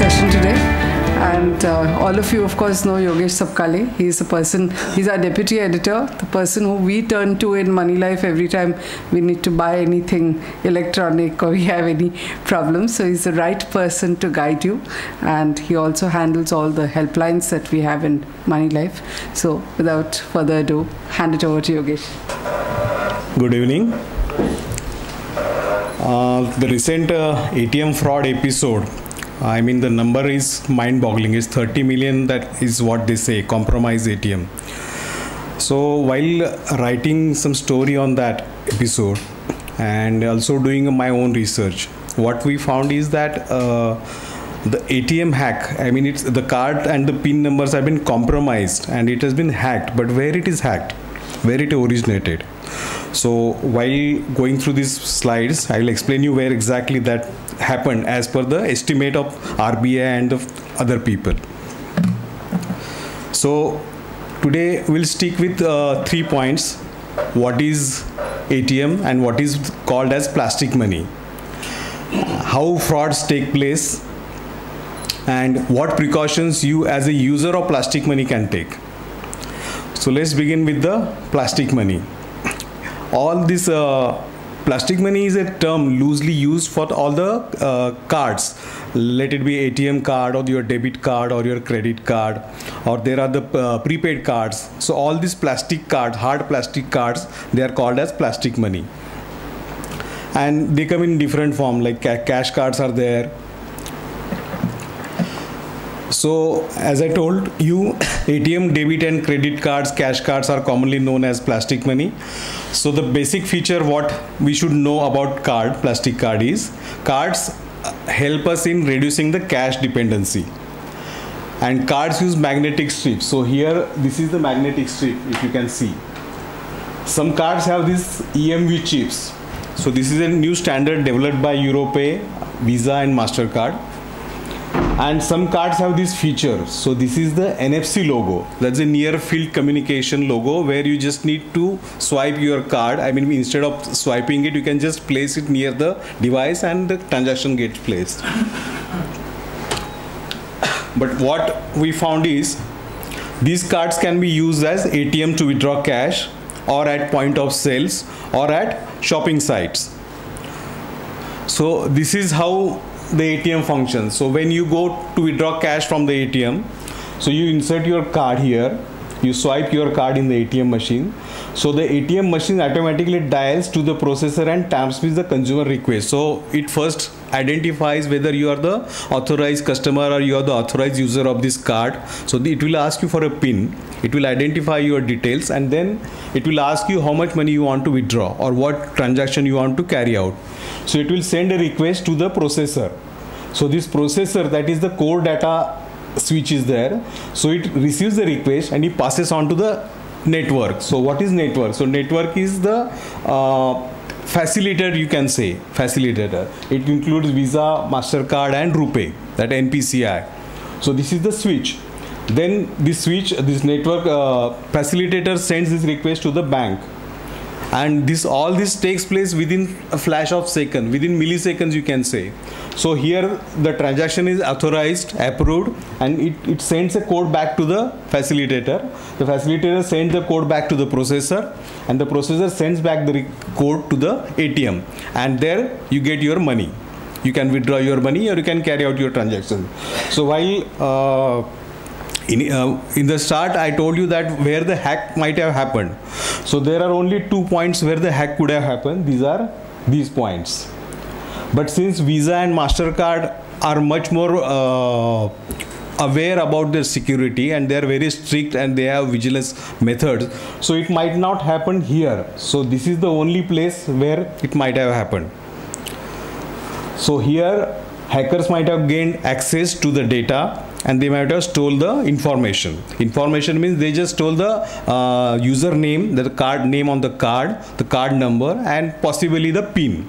session today. And uh, all of you, of course, know Yogesh Sapkale. He's a person, he's our deputy editor, the person who we turn to in Moneylife every time we need to buy anything electronic or we have any problems. So he's the right person to guide you. And he also handles all the helplines that we have in Moneylife. So without further ado, hand it over to Yogesh. Good evening. Uh, the recent uh, ATM fraud episode, I mean, the number is mind boggling. It's 30 million, that is what they say, compromise ATM. So, while writing some story on that episode and also doing my own research, what we found is that uh, the ATM hack, I mean, it's the card and the PIN numbers have been compromised and it has been hacked, but where it is hacked, where it originated so while going through these slides, I will explain you where exactly that happened as per the estimate of RBI and the other people. So today we'll stick with uh, three points. What is ATM and what is called as plastic money. How frauds take place and what precautions you as a user of plastic money can take. So let's begin with the plastic money all this uh, plastic money is a term loosely used for all the uh, cards. Let it be atm card or your debit card or your credit card or there are the uh, prepaid cards. So all these plastic cards hard plastic cards they are called as plastic money. And they come in different form like ca- cash cards are there. So, as I told you, ATM debit and credit cards, cash cards are commonly known as plastic money. So, the basic feature what we should know about card, plastic card is cards uh, help us in reducing the cash dependency. And cards use magnetic strip So, here this is the magnetic strip if you can see. Some cards have this EMV chips. So, this is a new standard developed by Europay, Visa, and MasterCard and some cards have this feature so this is the nfc logo. That's a near field communication logo where you just need to swipe your card. I mean instead of swiping it you can just place it near the device and the transaction gets placed. But what we found is these cards can be used as atm to withdraw cash or at point of sales or at shopping sites. So this is how the ATM functions. So when you go to withdraw cash from the ATM, so you insert your card here, you swipe your card in the ATM machine. So the ATM machine automatically dials to the processor and transmits the consumer request. So it first identifies whether you are the authorized customer or you are the authorized user of this card. So it will ask you for a PIN. It will identify your details and then it will ask you how much money you want to withdraw or what transaction you want to carry out. So it will send a request to the processor. So this processor that is the core data switch is there. So it receives the request and it passes on to the network. So what is network? So network is the uh, facilitator you can say facilitator. It includes Visa, Mastercard and RuPay that NPCI. So this is the switch. Then this switch, this network uh, facilitator sends this request to the bank and this all this takes place within a flash of second within milliseconds you can say. So here the transaction is authorized approved and it, it sends a code back to the facilitator. The facilitator sends the code back to the processor and the processor sends back the code to the atm and there you get your money. You can withdraw your money or you can carry out your transaction. So while uh, in, uh, in the start i told you that where the hack might have happened. So there are only two points where the hack could have happened. These are these points. But since visa and mastercard are much more uh, aware about their security and they are very strict and they have vigilance methods so it might not happen here. So this is the only place where it might have happened. So here hackers might have gained access to the data and they might have stole the information. Information means they just stole the uh, username, the card name on the card, the card number, and possibly the PIN.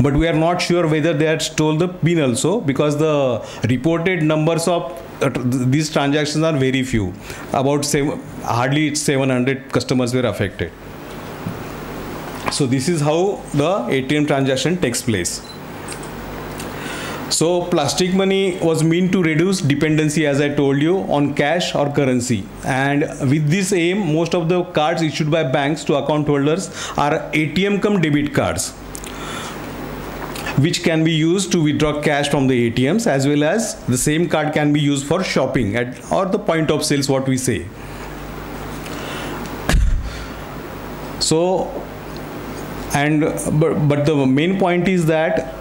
But we are not sure whether they had stole the PIN also because the reported numbers of uh, these transactions are very few. About seven, hardly 700 customers were affected. So this is how the ATM transaction takes place. So plastic money was meant to reduce dependency, as I told you, on cash or currency. And with this aim, most of the cards issued by banks to account holders are ATM cum debit cards which can be used to withdraw cash from the ATMs as well as the same card can be used for shopping at or the point of sales what we say. So and but, but the main point is that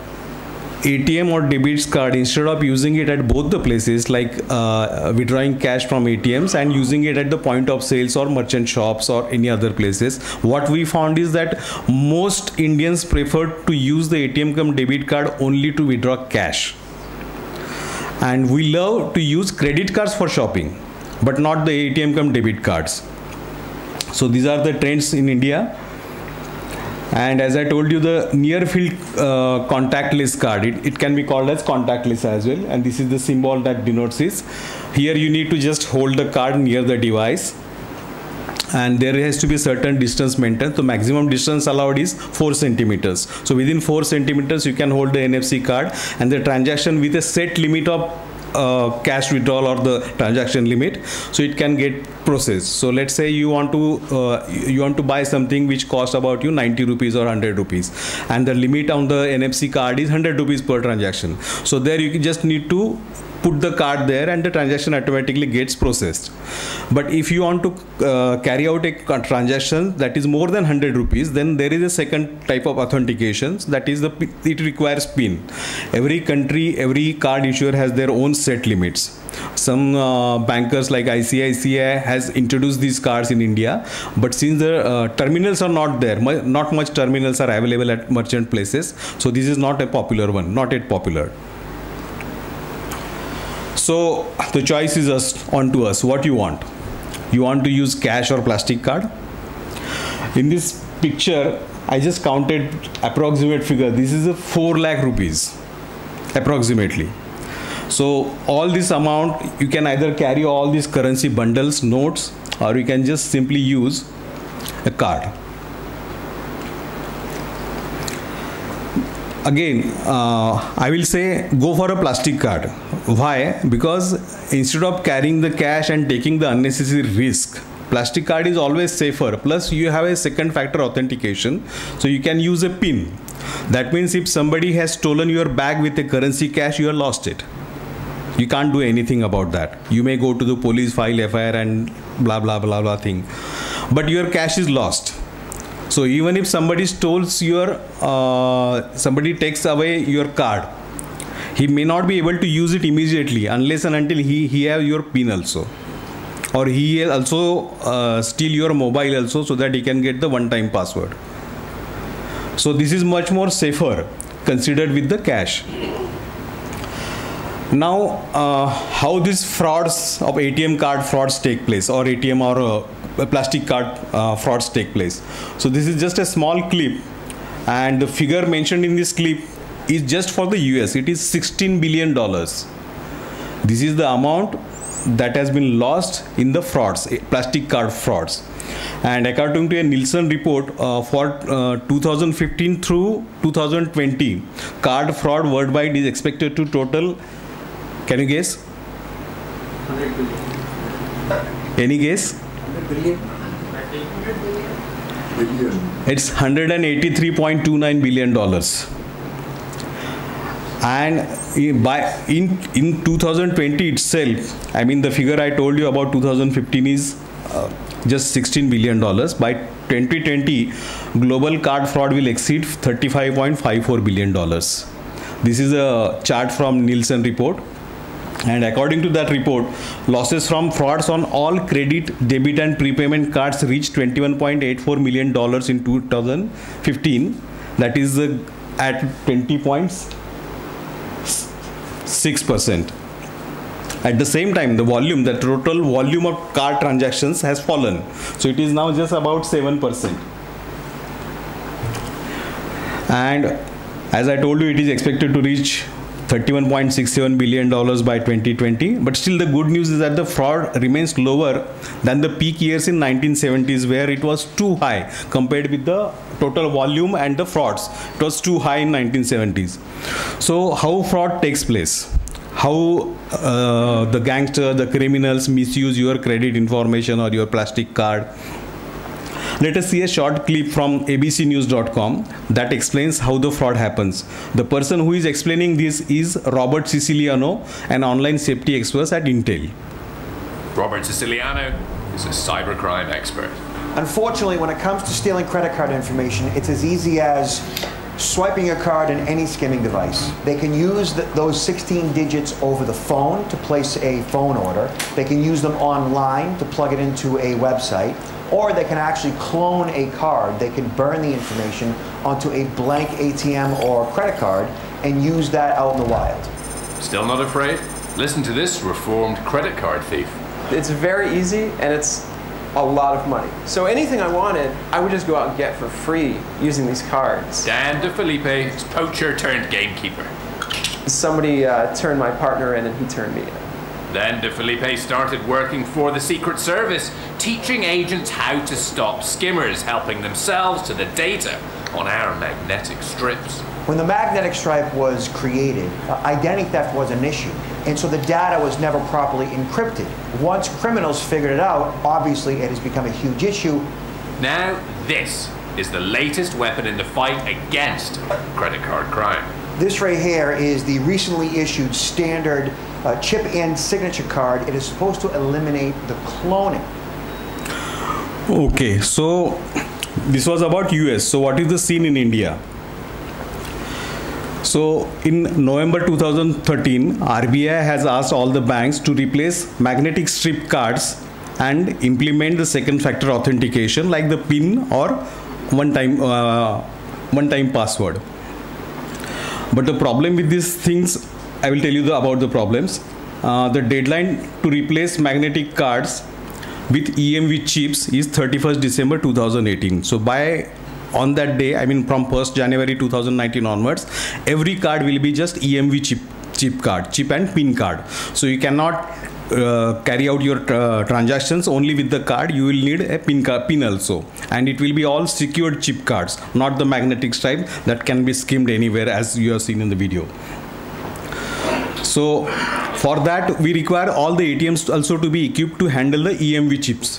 ATM or debit card instead of using it at both the places like uh, withdrawing cash from ATMs and using it at the point of sales or merchant shops or any other places what we found is that most Indians prefer to use the ATM cum debit card only to withdraw cash. And we love to use credit cards for shopping but not the ATM cum debit cards. So these are the trends in India and as I told you the near field uh, contactless card it, it can be called as contactless as well. And this is the symbol that denotes this. Here you need to just hold the card near the device. And there has to be certain distance maintained. So maximum distance allowed is 4 centimeters. So within 4 centimeters you can hold the nfc card. And the transaction with a set limit of uh, cash withdrawal or the transaction limit so it can get processed. So let's say you want to uh, you want to buy something which costs about you 90 rupees or 100 rupees and the limit on the nfc card is 100 rupees per transaction. So there you just need to put the card there and the transaction automatically gets processed. But if you want to uh, carry out a transaction that is more than 100 rupees then there is a second type of authentication that is the it requires pin. Every country every card issuer has their own set limits. Some uh, bankers like ICICI has introduced these cards in India but since the uh, terminals are not there not much terminals are available at merchant places so this is not a popular one not yet popular so the choice is just on to us what you want. You want to use cash or plastic card? In this picture, I just counted approximate figure. This is a 4 lakh rupees approximately. So all this amount you can either carry all these currency bundles, notes, or you can just simply use a card. Again uh, i will say go for a plastic card. Why? Because instead of carrying the cash and taking the unnecessary risk plastic card is always safer. Plus you have a second factor authentication so you can use a pin. That means if somebody has stolen your bag with a currency cash you have lost it. You can't do anything about that. You may go to the police file fir and blah blah blah blah thing. But your cash is lost so even if somebody steals your, uh, somebody takes away your card, he may not be able to use it immediately unless and until he, he have your pin also. Or he also uh, steal your mobile also so that he can get the one-time password. So this is much more safer considered with the cash. Now, uh, how these frauds of ATM card frauds take place or ATM or uh, plastic card uh, frauds take place. So this is just a small clip and the figure mentioned in this clip is just for the US. It is 16 billion dollars. This is the amount that has been lost in the frauds, eh, plastic card frauds. And according to a Nilson report uh, for uh, 2015 through 2020, card fraud worldwide is expected to total. Can you guess? Any guess? Billion? It's 183.29 billion dollars. And by in in 2020 itself, I mean the figure I told you about 2015 is uh, just 16 billion dollars. By 2020, global card fraud will exceed 35.54 billion dollars. This is a chart from Nilson report and according to that report, losses from frauds on all credit, debit, and prepayment cards reached 21.84 million dollars in 2015. That is uh, at 20.6 percent. At the same time, the volume, the total volume of card transactions has fallen. So it is now just about 7%. And as I told you, it is expected to reach 31.67 billion dollars by 2020 but still the good news is that the fraud remains lower than the peak years in 1970s where it was too high compared with the total volume and the frauds. It was too high in 1970s so how fraud takes place? How uh, the gangster the criminals misuse your credit information or your plastic card let us see a short clip from abcnews.com that explains how the fraud happens. The person who is explaining this is Robert Siciliano, an online safety expert at Intel. Robert Siciliano is a cybercrime expert. Unfortunately, when it comes to stealing credit card information, it's as easy as swiping a card in any skimming device. They can use the, those 16 digits over the phone to place a phone order. They can use them online to plug it into a website or they can actually clone a card. They can burn the information onto a blank ATM or credit card and use that out in the wild. Still not afraid? Listen to this reformed credit card thief. It's very easy and it's a lot of money. So anything I wanted, I would just go out and get for free using these cards. Dan DeFilippi is poacher turned gamekeeper. Somebody uh, turned my partner in and he turned me in. Then DeFilippi started working for the Secret Service, teaching agents how to stop skimmers, helping themselves to the data on our magnetic strips. When the magnetic stripe was created, uh, identity theft was an issue, and so the data was never properly encrypted. Once criminals figured it out, obviously it has become a huge issue. Now, this is the latest weapon in the fight against credit card crime. This right here is the recently issued standard uh, chip and signature card. It is supposed to eliminate the cloning. Okay, so this was about US. So what is the scene in India? So in November 2013, RBI has asked all the banks to replace magnetic strip cards and implement the second factor authentication like the PIN or one time uh, one time password. But the problem with these things, I will tell you the, about the problems. Uh, the deadline to replace magnetic cards with EMV chips is 31st December 2018. So by on that day, I mean from 1st January 2019 onwards, every card will be just EMV chip chip card, chip and pin card. So you cannot uh, carry out your uh, transactions only with the card you will need a pin pin also and it will be all secured chip cards not the magnetic stripe that can be skimmed anywhere as you have seen in the video so for that we require all the atms also to be equipped to handle the emv chips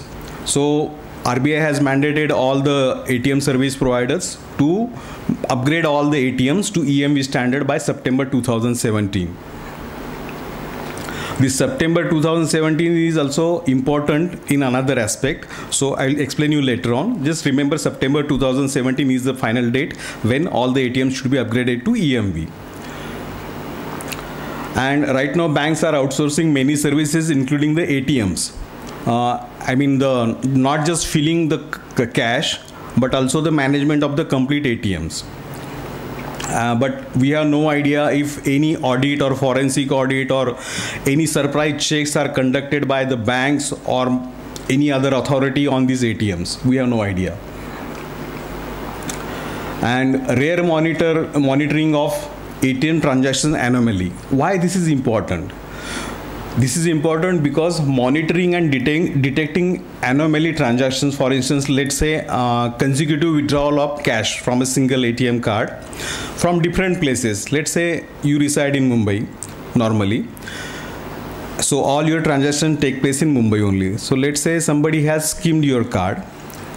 so RBI has mandated all the ATM service providers to upgrade all the ATMs to EMV standard by September 2017 this September 2017 is also important in another aspect. So I'll explain you later on. Just remember September 2017 is the final date when all the ATMs should be upgraded to EMV. And right now banks are outsourcing many services including the ATMs. Uh, I mean the not just filling the cash but also the management of the complete ATMs. Uh, but we have no idea if any audit or forensic audit or any surprise checks are conducted by the banks or any other authority on these ATMs. We have no idea. And rare monitor monitoring of ATM transaction anomaly. Why this is important? This is important because monitoring and detect, detecting anomaly transactions, for instance, let's say uh, consecutive withdrawal of cash from a single ATM card from different places. Let's say you reside in Mumbai normally. So all your transactions take place in Mumbai only. So let's say somebody has skimmed your card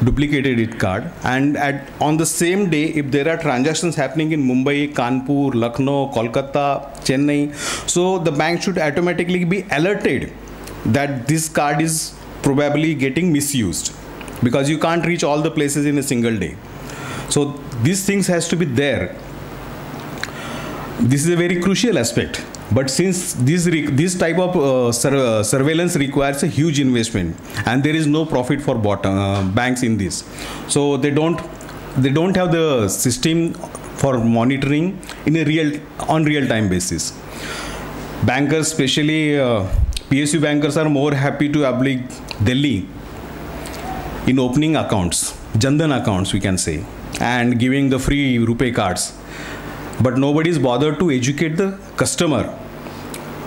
duplicated it card. And at on the same day if there are transactions happening in mumbai kanpur lucknow kolkata chennai so the bank should automatically be alerted that this card is probably getting misused because you can't reach all the places in a single day. So these things has to be there. This is a very crucial aspect but since this this type of uh, sur uh, surveillance requires a huge investment and there is no profit for uh, banks in this. So they don't they don't have the system for monitoring in a real on real time basis. Bankers especially uh, psu bankers are more happy to oblige delhi in opening accounts Jan Dhan accounts we can say and giving the free RuPay cards. But nobody is bothered to educate the customer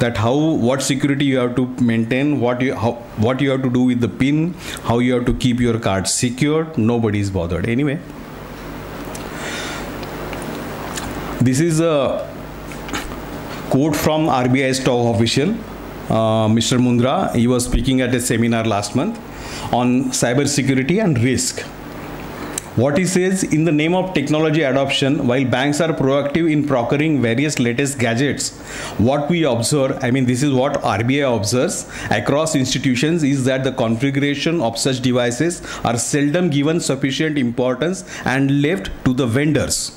that how what security you have to maintain what you how what you have to do with the pin how you have to keep your card secured nobody is bothered anyway this is a quote from RBI's top official, uh, Mr. Mundra. He was speaking at a seminar last month on cyber security and risk. What he says in the name of technology adoption, while banks are proactive in procuring various latest gadgets, what we observe, I mean, this is what RBI observes across institutions, is that the configuration of such devices are seldom given sufficient importance and left to the vendors.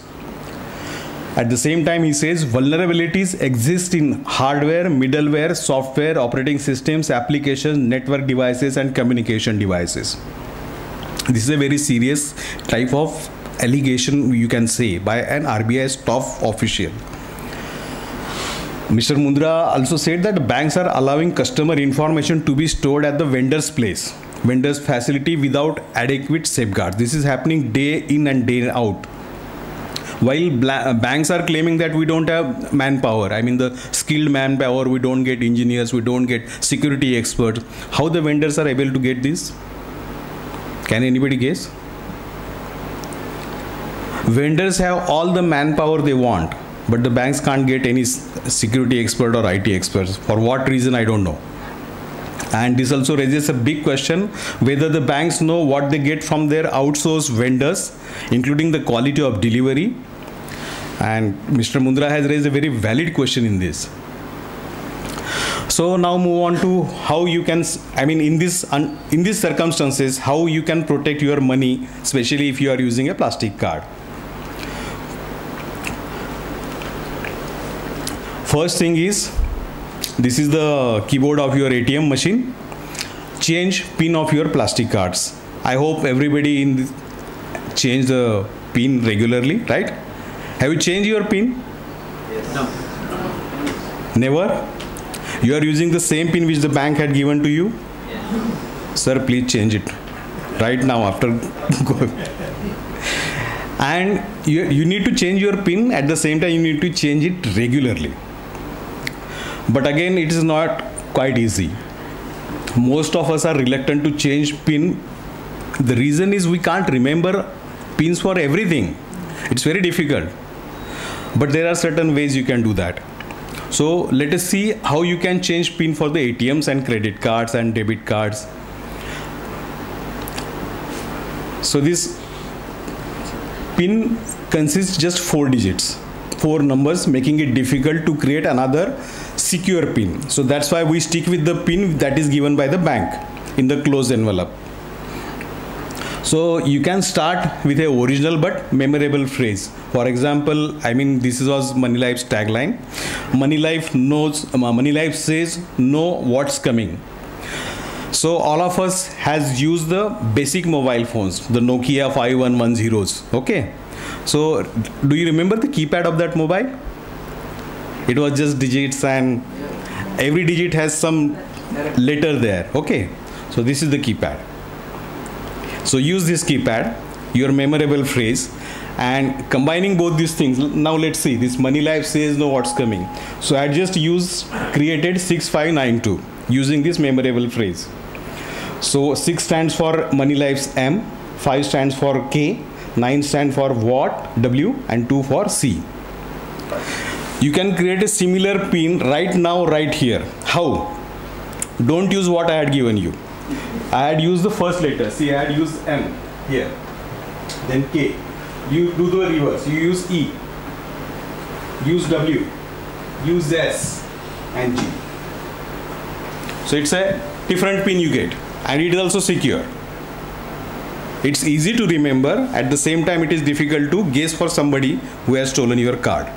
At the same time, he says vulnerabilities exist in hardware, middleware, software, operating systems, applications, network devices, and communication devices. This is a very serious type of allegation, you can say, by an RBI's top official. Mr. Mundra also said that banks are allowing customer information to be stored at the vendor's place, vendor's facility without adequate safeguards. This is happening day in and day out while bla- uh, banks are claiming that we don't have manpower i mean the skilled manpower we don't get engineers we don't get security experts how the vendors are able to get this can anybody guess vendors have all the manpower they want but the banks can't get any security expert or IT experts. For what reason, I don't know. And this also raises a big question whether the banks know what they get from their outsourced vendors, including the quality of delivery. And Mr. Mundra has raised a very valid question in this. So now move on to how you can, I mean, in this in these circumstances, how you can protect your money, especially if you are using a plastic card. First thing is, this is the keyboard of your ATM machine. Change pin of your plastic cards. I hope everybody in this change the pin regularly, right? Have you changed your pin? Yes. No. Never? You are using the same pin which the bank had given to you? Yes. Sir, please change it. Right now after and you, you need to change your pin. At the same time you need to change it regularly. But again it is not quite easy. Most of us are reluctant to change pin. The reason is we can't remember pins for everything. It's very difficult. But there are certain ways you can do that so let us see how you can change pin for the atms and credit cards and debit cards. So this pin consists just four digits four numbers making it difficult to create another secure pin. So that's why we stick with the pin that is given by the bank in the closed envelope so you can start with a original but memorable phrase. For example i mean this was money life's tagline. Money life knows uh, money life says know what's coming. So all of us has used the basic mobile phones the nokia 5110s okay? So do you remember the keypad of that mobile? It was just digits and every digit has some letter there okay? So this is the keypad so use this keypad your memorable phrase and combining both these things now let's see this money life says know what's coming. So i just used created 6592 using this memorable phrase. So 6 stands for money life's m 5 stands for k 9 stands for what w and 2 for c. You can create a similar pin right now right here. How? Don't use what i had given you i had used the first letter. See i had used m. Here. Then k. You do the reverse. You use e. Use w. Use s and g. So it's a different pin you get. And it is also secure. It's easy to remember. At the same time it is difficult to guess for somebody who has stolen your card.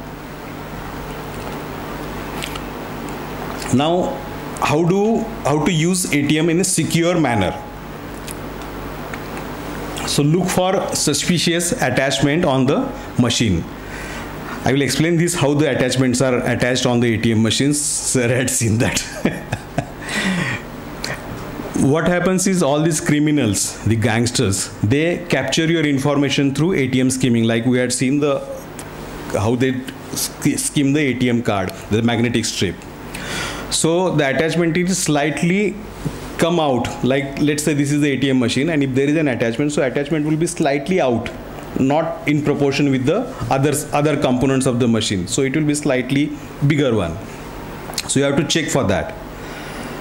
Now how do how to use atm in a secure manner? So look for suspicious attachment on the machine. I will explain this how the attachments are attached on the atm machines. Sir had seen that. What happens is all these criminals the gangsters they capture your information through atm skimming. Like we had seen the how they skim the ATM card, the magnetic strip. So the attachment is slightly come out. Like let's say this is the ATM machine and if there is an attachment so attachment will be slightly out not in proportion with the others other components of the machine. So it will be slightly bigger one. So you have to check for that.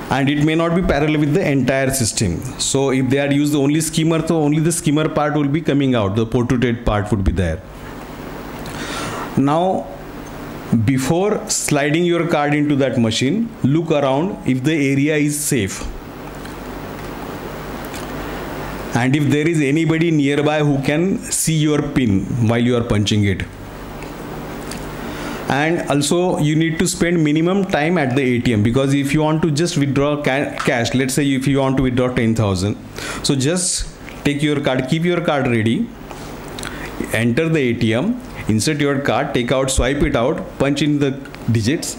And it may not be parallel with the entire system. So if they are used only skimmer so only the skimmer part will be coming out. The portrait part would be there. Now before sliding your card into that machine look around if the area is safe. And if there is anybody nearby who can see your pin while you are punching it. And also you need to spend minimum time at the ATM because if you want to just withdraw ca- cash let's say if you want to withdraw 10000 so just take your card keep your card ready enter the ATM insert your card take out swipe it out punch in the digits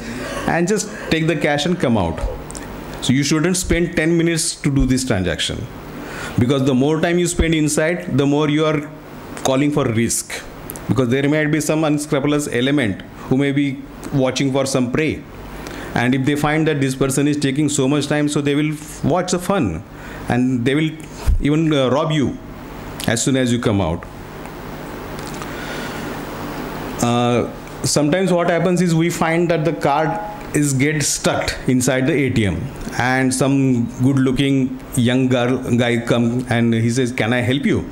and just take the cash and come out. So you shouldn't spend 10 minutes to do this transaction. Because the more time you spend inside the more you are calling for risk. Because there might be some unscrupulous element who may be watching for some prey. And if they find that this person is taking so much time so they will watch the fun. And they will even uh, rob you as soon as you come out uh, sometimes what happens is we find that the card is get stuck inside the ATM and some good looking young girl guy come and he says can I help you?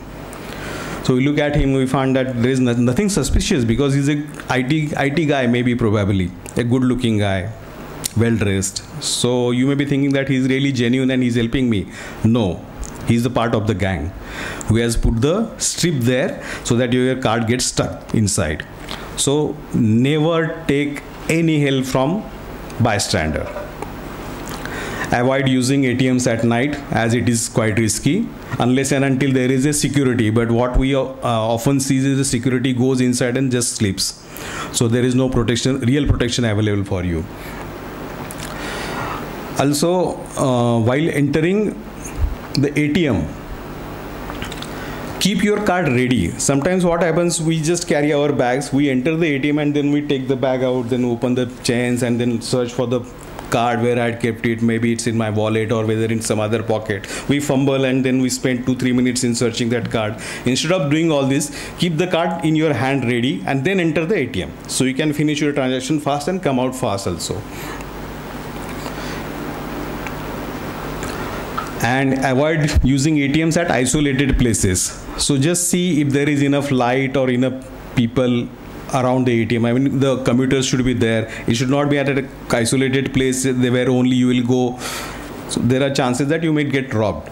So we look at him we find that there is nothing suspicious because he's a IT IT guy maybe probably. A good looking guy well dressed. So you may be thinking that he's really genuine and he's helping me. No he's a part of the gang who has put the strip there so that your card gets stuck inside so never take any help from bystander. Avoid using atms at night as it is quite risky unless and until there is a security. But what we uh, often see is the security goes inside and just sleeps. So there is no protection real protection available for you. Also uh, while entering the atm keep your card ready. Sometimes what happens we just carry our bags we enter the atm and then we take the bag out then open the chains and then search for the card where i had kept it. Maybe it's in my wallet or whether in some other pocket. We fumble and then we spend 2 3 minutes in searching that card. Instead of doing all this keep the card in your hand ready and then enter the atm so you can finish your transaction fast and come out fast also and avoid using ATMs at isolated places. So just see if there is enough light or enough people around the ATM. I mean, the commuters should be there. It should not be at an isolated place where only you will go. So there are chances that you may get robbed.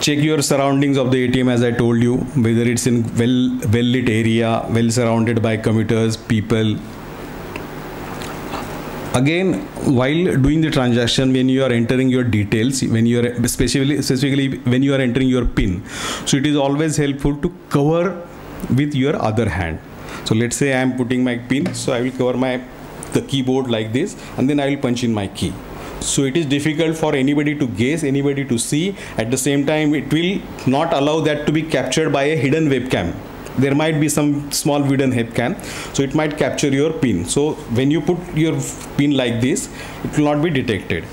Check your surroundings of the ATM as I told you, whether it's in well well lit area, well surrounded by commuters, people, again while doing the transaction when you are entering your details when you are specifically specifically when you are entering your pin so it is always helpful to cover with your other hand. So let's say i am putting my pin so i will cover my the keyboard like this and then i will punch in my key. So it is difficult for anybody to guess anybody to see. At the same time it will not allow that to be captured by a hidden webcam there might be some small hidden webcam so it might capture your pin. So when you put your pin like this it will not be detected.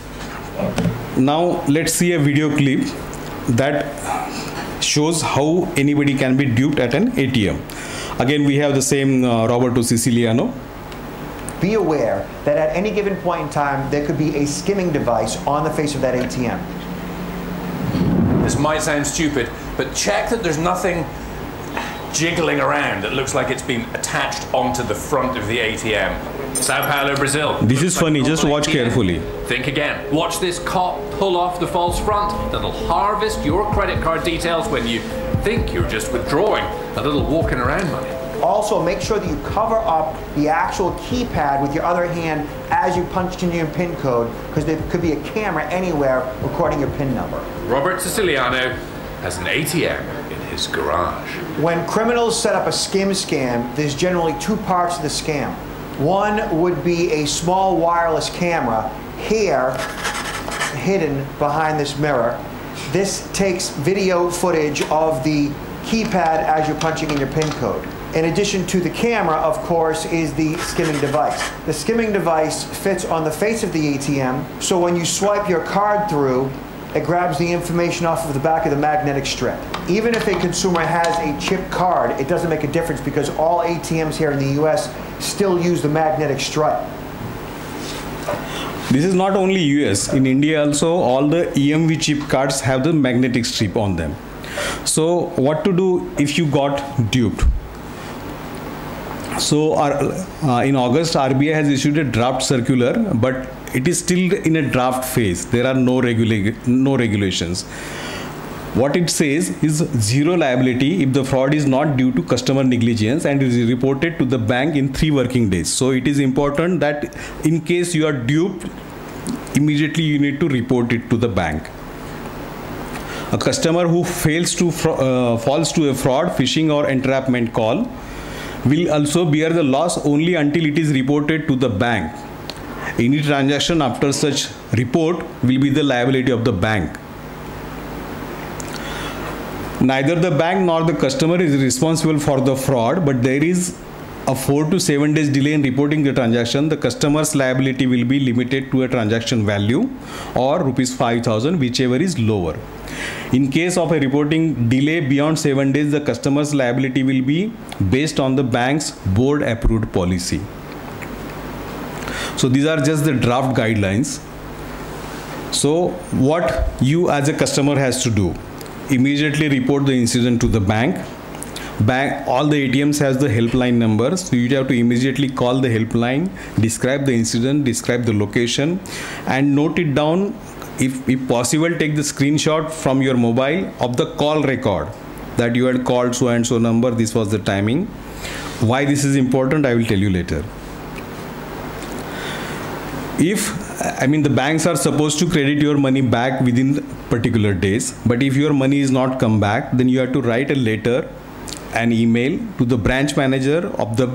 Now let's see a video clip that shows how anybody can be duped at an atm again we have the same uh, roberto siciliano. Be aware that at any given point in time, there could be a skimming device on the face of that ATM. This might sound stupid, but check that there's nothing jiggling around that looks like it's been attached onto the front of the ATM. Sao Paulo, Brazil. This Looks is like funny, a just watch ATM. carefully. Think again. Watch this cop pull off the false front that'll harvest your credit card details when you think you're just withdrawing a little walking around money. Also, make sure that you cover up the actual keypad with your other hand as you punch in your PIN code, because there could be a camera anywhere recording your PIN number. Robert Siciliano has an ATM in his garage. When criminals set up a skim scam, there's generally two parts to the scam. One would be a small wireless camera here, hidden behind this mirror. This takes video footage of the keypad as you're punching in your PIN code. In addition to the camera, of course, is the skimming device. The skimming device fits on the face of the ATM, so when you swipe your card through, it grabs the information off of the back of the magnetic strip. Even if a consumer has a chip card, it doesn't make a difference because all ATMs here in the US still use the magnetic stripe. This is not only US. In India also, all the EMV chip cards have the magnetic strip on them. So what to do if you got duped? So our, uh, in August, RBI has issued a draft circular, but it is still in a draft phase. There are no regula- no regulations. What it says is zero liability if the fraud is not due to customer negligence and is reported to the bank in three working days. So it is important that in case you are duped, immediately you need to report it to the bank. A customer who fails to uh, falls to a fraud, phishing, or entrapment call will also bear the loss only until it is reported to the bank. Any transaction after such report will be the liability of the bank. Neither the bank nor the customer is responsible for the fraud, but there is a 4 to 7 days delay in reporting the transaction. The customer's liability will be limited to a transaction value or rupees 5000 whichever is lower. In case of a reporting delay beyond 7 days, the customer's liability will be based on the bank's board approved policy. So these are just the draft guidelines. So what you as a customer has to do? Immediately report the incident to the bank. Bank all the ATMs has the helpline number, so you have to immediately call the helpline, describe the incident, describe the location, and note it down. If, if possible, take the screenshot from your mobile of the call record that you had called so and so number. This was the timing. Why this is important, I will tell you later if i mean the banks are supposed to credit your money back within particular days but if your money is not come back then you have to write a letter an email to the branch manager of the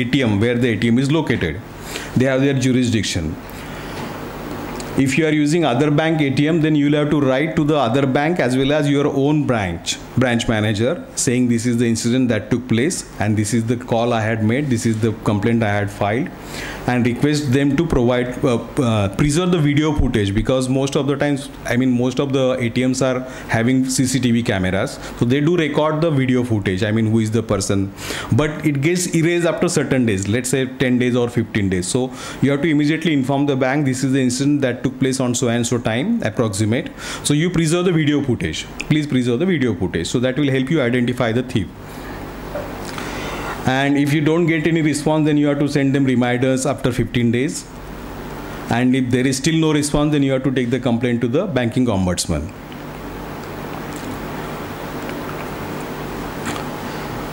atm where the atm is located. They have their jurisdiction if you are using other bank atm then you will have to write to the other bank as well as your own branch branch manager saying this is the incident that took place and this is the call i had made this is the complaint i had filed and request them to provide uh, uh, preserve the video footage because most of the times i mean most of the atms are having cctv cameras so they do record the video footage i mean who is the person. But it gets erased after certain days let's say 10 days or 15 days. So you have to immediately inform the bank this is the incident that took place on so and so time approximate. So you preserve the video footage. Please preserve the video footage. So that will help you identify the thief and if you don't get any response then you have to send them reminders after 15 days. And if there is still no response then you have to take the complaint to the banking ombudsman.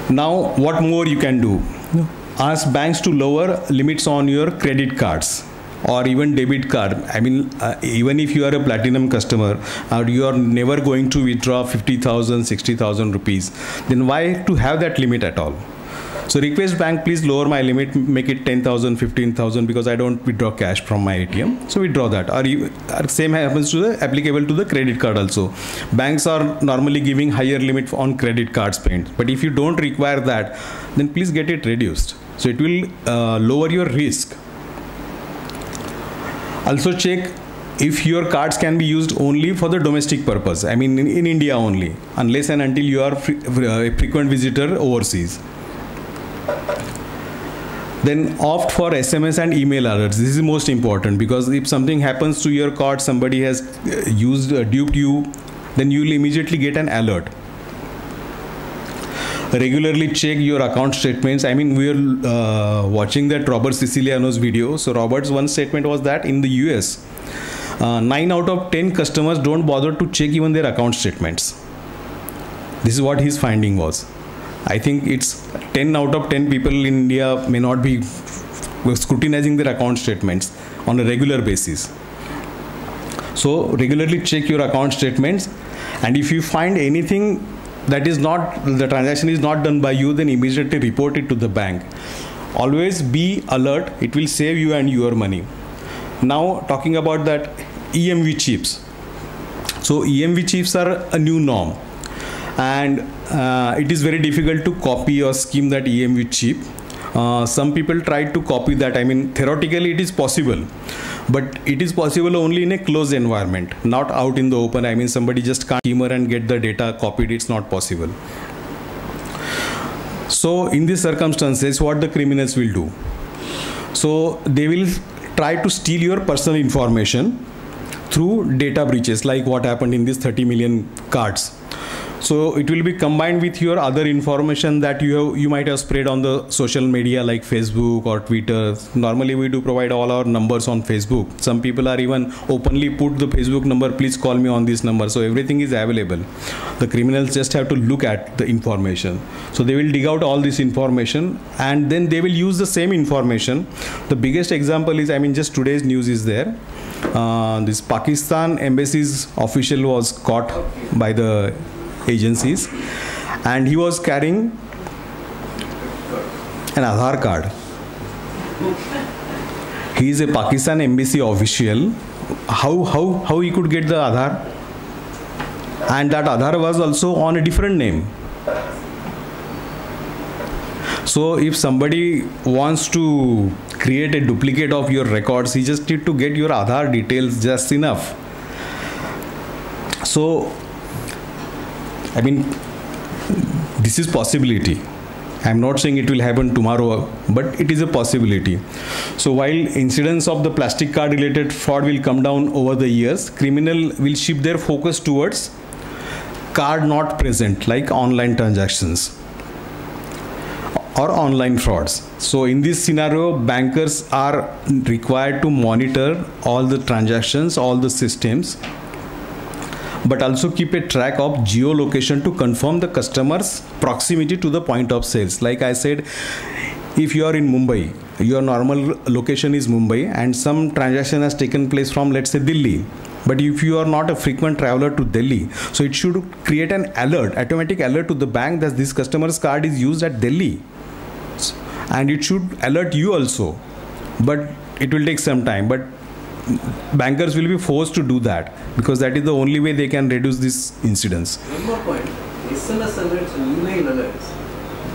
Now what more you can do? Ask banks to lower limits on your credit cards or even debit card. I mean uh, even if you are a platinum customer or you are never going to withdraw 50000 60000 rupees. Then why to have that limit at all? So request bank please lower my limit make it 10000 15000 because i don't withdraw cash from my atm so withdraw that. Or, or same happens to the applicable to the credit card also. Banks are normally giving higher limit on credit card spend. But if you don't require that then please get it reduced. So it will uh, lower your risk also check if your cards can be used only for the domestic purpose. I mean in, in india only. Unless and until you are a frequent visitor overseas. Then opt for sms and email alerts. This is most important because if something happens to your card somebody has uh, used uh, duped you then you will immediately get an alert regularly check your account statements. I mean we are uh, watching that robert siciliano's video. So robert's one statement was that in the us uh, 9 out of 10 customers don't bother to check even their account statements. This is what his finding was. I think it's 10 out of 10 people in india may not be scrutinizing their account statements on a regular basis. So regularly check your account statements. And if you find anything that is not the transaction is not done by you then immediately report it to the bank. Always be alert it will save you and your money. Now talking about that emv chips. So emv chips are a new norm. And uh, it is very difficult to copy or scheme that EMV chip. Uh, some people try to copy that. I mean, theoretically, it is possible, but it is possible only in a closed environment, not out in the open. I mean, somebody just can't schemer and get the data copied. It's not possible. So, in these circumstances, what the criminals will do? So, they will try to steal your personal information through data breaches, like what happened in these 30 million cards so it will be combined with your other information that you have you might have spread on the social media like facebook or twitter. Normally we do provide all our numbers on facebook. Some people are even openly put the facebook number please call me on this number. So everything is available. The criminals just have to look at the information. So they will dig out all this information and then they will use the same information. The biggest example is i mean just today's news is there. Uh, this pakistan embassy's official was caught by the agencies and he was carrying an Aadhaar card. He is a Pakistan embassy official. How, how, how he could get the Aadhaar? And that Aadhaar was also on a different name. So if somebody wants to create a duplicate of your records, he just need to get your Aadhaar details just enough. So I mean, this is possibility. I'm not saying it will happen tomorrow, but it is a possibility. So while incidents of the plastic card related fraud will come down over the years, criminal will shift their focus towards card not present, like online transactions or online frauds. So in this scenario, bankers are required to monitor all the transactions, all the systems but also keep a track of geolocation to confirm the customer's proximity to the point of sales. Like I said, if you are in Mumbai, your normal location is Mumbai, and some transaction has taken place from, let's say, Delhi. But if you are not a frequent traveler to Delhi, so it should create an alert, automatic alert to the bank that this customer's card is used at Delhi. And it should alert you also. But it will take some time. But bankers will be forced to do that because that is the only way they can reduce these incidents. One more point SMS alerts and email alerts.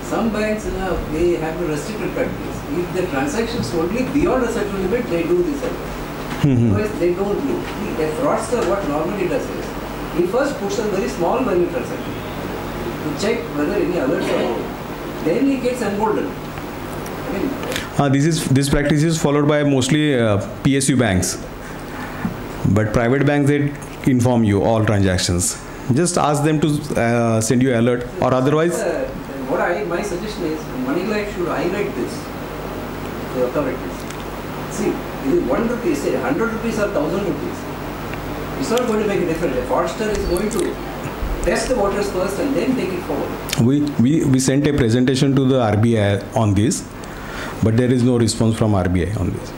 Some banks you they have a restricted practice. If the transactions only beyond a certain limit, they do this alert. Mm-hmm. Otherwise, they don't do. A fraudster, what normally does is he first puts a very small value transaction to check whether any alerts are out. Then he gets emboldened. I mean, this is this practice is followed by mostly uh, PSU banks, but private banks they inform you all transactions. Just ask them to uh, send you alert, or otherwise, Uh, what I my suggestion is Moneylife should highlight this to authorities. See, is one rupee, say hundred rupees or thousand rupees. It's not going to make a difference. A fraudster is going to test the waters first and then take it forward. we, we we sent a presentation to the RBI on this, but there is no response from RBI on this.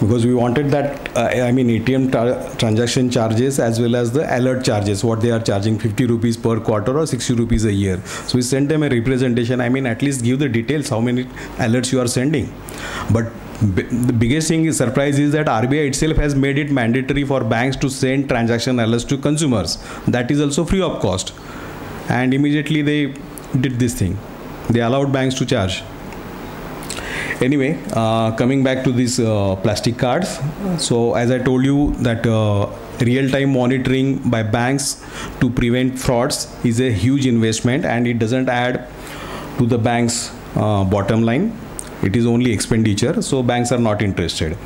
Because we wanted that, uh, I mean, ATM tra- transaction charges as well as the alert charges, what they are charging 50 rupees per quarter or 60 rupees a year. So we sent them a representation. I mean, at least give the details how many alerts you are sending. But the biggest thing is surprise is that RBI itself has made it mandatory for banks to send transaction alerts to consumers. That is also free of cost. And immediately they did this thing. They allowed banks to charge anyway uh, coming back to these uh, plastic cards. So as i told you that uh, real time monitoring by banks to prevent frauds is a huge investment and it doesn't add to the bank's uh, bottom line. It is only expenditure so banks are not interested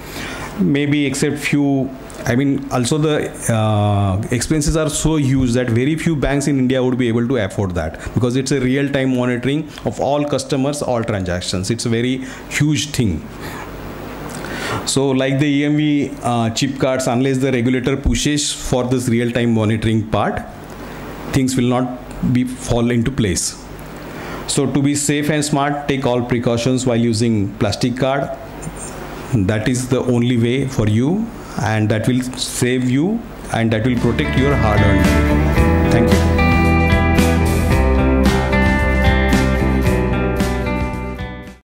maybe except few I mean, also the uh, expenses are so huge that very few banks in India would be able to afford that because it's a real-time monitoring of all customers, all transactions. It's a very huge thing. So, like the EMV uh, chip cards, unless the regulator pushes for this real-time monitoring part, things will not be fall into place. So, to be safe and smart, take all precautions while using plastic card. That is the only way for you and that will save you and that will protect your hard earned. Thank you.